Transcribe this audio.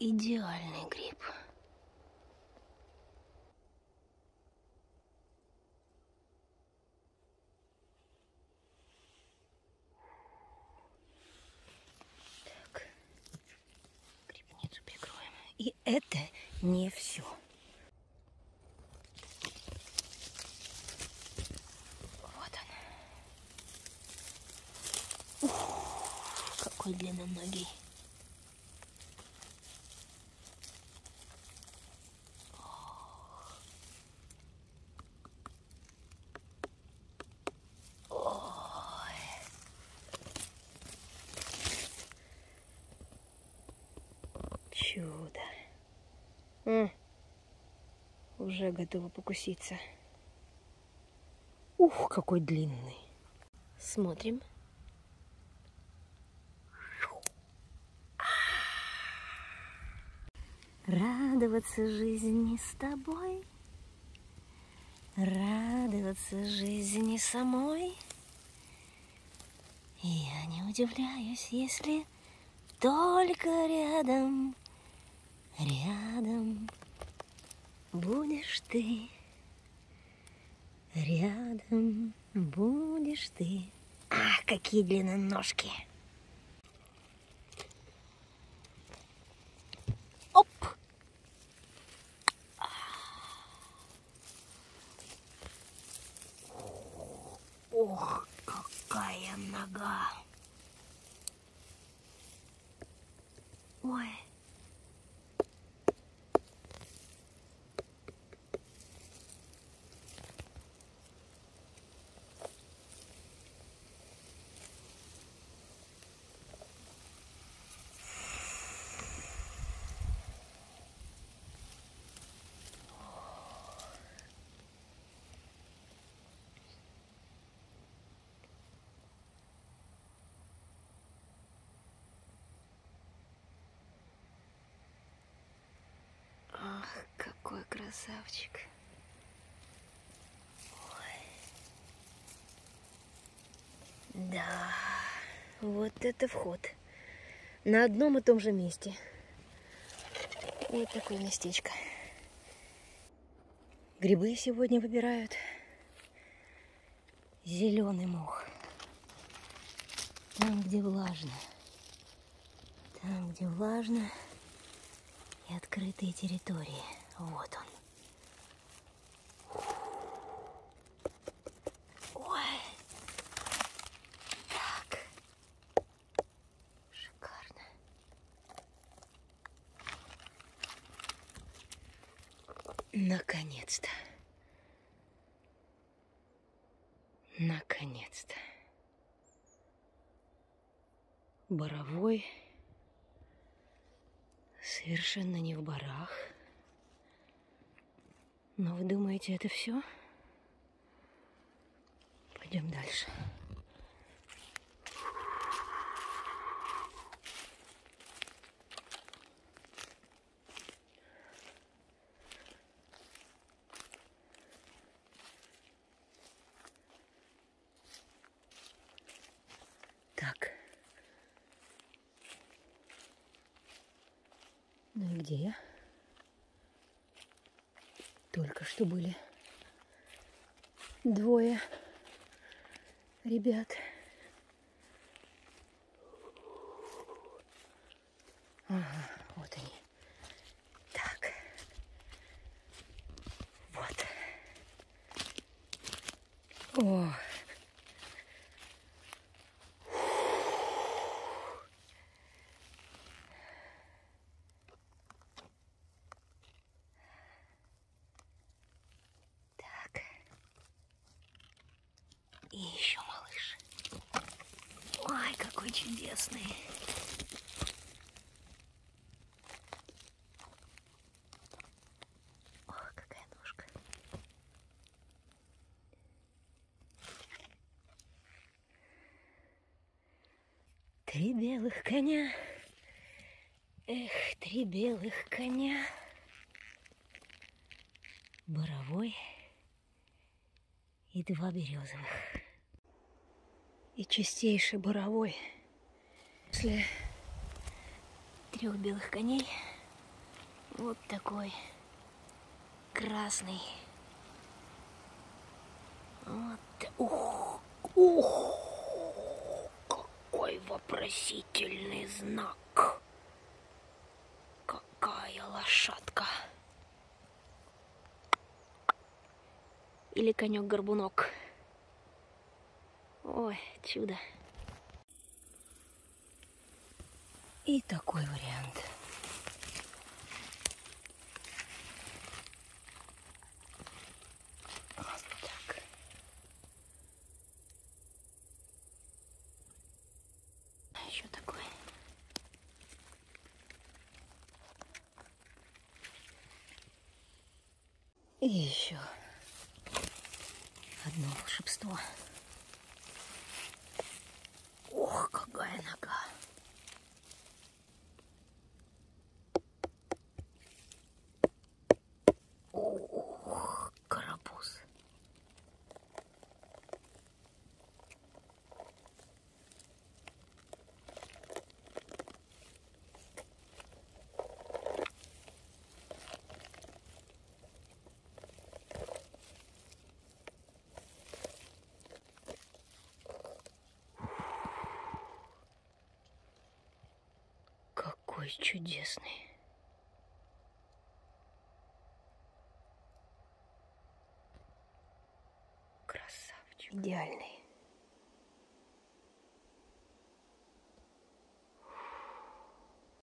идеальный гриб. Так, грибницу прикроем. И это не все. Вот он. Ух, какой длинноногий. Чудо. М, Уже готова покуситься. Ух, какой длинный. Смотрим. Радоваться жизни с тобой, радоваться жизни самой. Я не удивляюсь, если только рядом, рядом будешь ты, рядом будешь ты. Ах, какие длинноножки! Оп! Ох, какая нога! Ой. Ах, какой красавчик. Ой. Да, вот это вход. На одном и том же месте. Вот такое местечко. Грибы сегодня выбирают. Зеленый мох. Там, где влажно. Там, где влажно и открытые территории. Вот он. Ой. Так. Шикарно. Наконец-то. Наконец-то. Боровой совершенно не в барах. Но вы думаете, это все? Пойдем дальше. Так. Ну и где я? Только что были двое ребят. Ага, вот они. Так. Вот. О. Так. И еще малыш. Ой, какой чудесный. Ох, какая ножка. Три белых коня. Эх, три белых коня. Боровой и два березовых. И чистейший боровой. После трех белых коней Вот такой красный. Вот. Ух, ух, какой вопросительный знак. Какая лошадка. Или конек-горбунок. Ой, чудо. И такой вариант. Так. А еще такой. И еще одно волшебство. Ох, какая нога. Ох, карапуз. Какой чудесный. Красавчик. Идеальный.